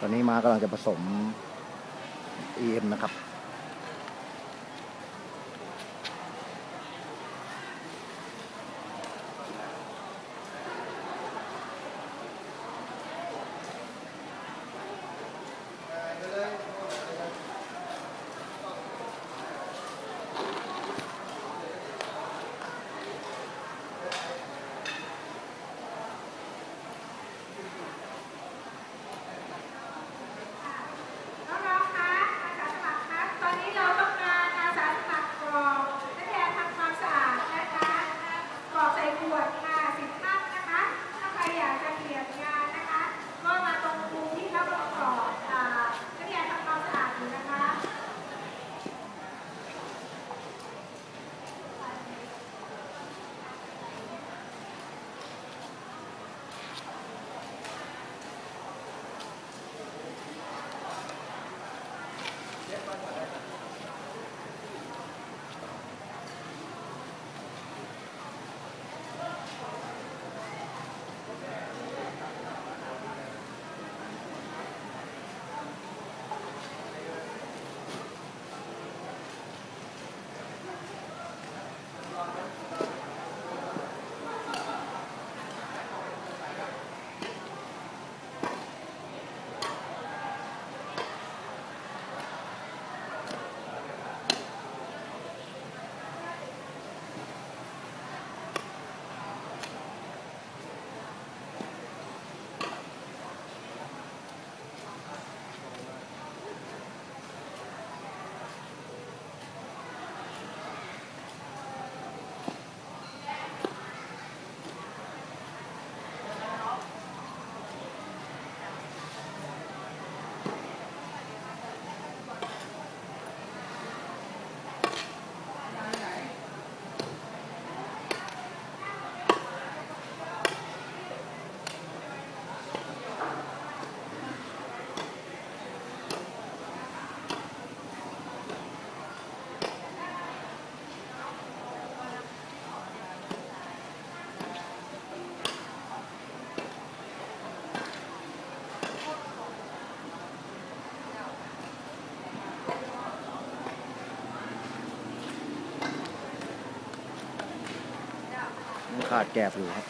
ตอนนี้มากำลังจะผสม EM นะครับ คาดแก้บอยู่ครับ